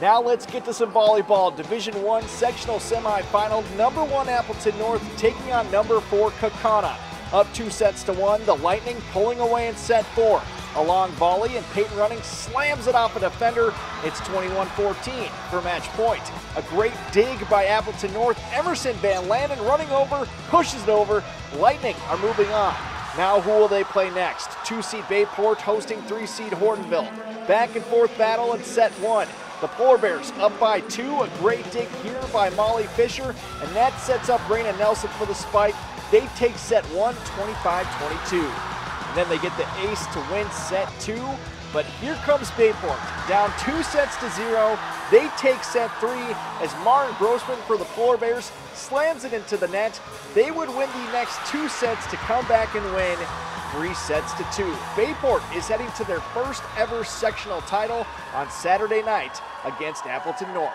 Now let's get to some volleyball. Division One sectional semifinal. Number one Appleton North taking on number four Kaukauna. Up two sets to one. The Lightning pulling away in set four. A long volley and Peyton Running slams it off a defender. It's 21-14 for match point. A great dig by Appleton North. Emerson Van Landen running over, pushes it over. Lightning are moving on. Now who will they play next? Two-seed Bay Port hosting three-seed Hortonville. Back and forth battle in set one. The Polar Bears up by two. A great dig here by Molly Fisher, and that sets up Raina Nelson for the spike. They take set one, 25-22. Then they get the ace to win set two. But here comes Bay Port, down two sets to zero. They take set three as Martin Grossman for the Polar Bears slams it into the net. They would win the next two sets to come back and win three sets to two. Bay Port is heading to their first ever sectional title on Saturday night against Appleton North.